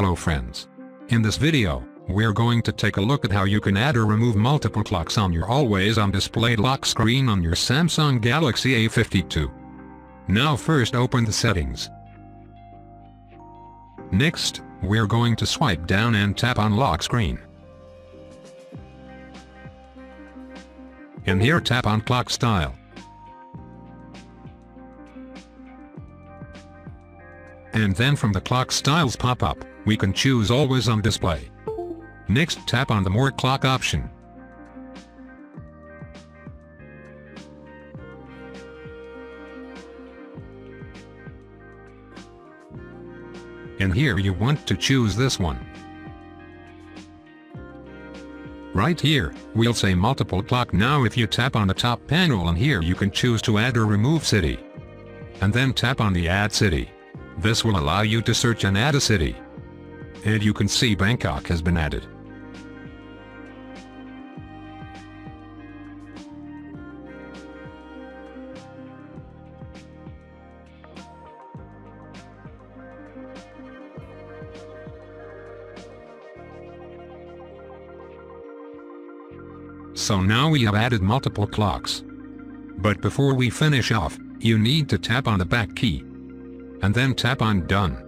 Hello friends. In this video, we're going to take a look at how you can add or remove multiple clocks on your always-on display lock screen on your Samsung Galaxy A52. Now first open the settings. Next, we're going to swipe down and tap on lock screen. In here tap on clock style. And then from the clock styles pop-up, we can choose always on display. Next tap on the more clock option. And here you want to choose this one. Right here, we'll say multiple clock now if you tap on the top panel and here you can choose to add or remove city. And then tap on the add city. This will allow you to search and add a city. And you can see Bangkok has been added. So now we have added multiple clocks. But before we finish off, you need to tap on the back key. And then tap on done.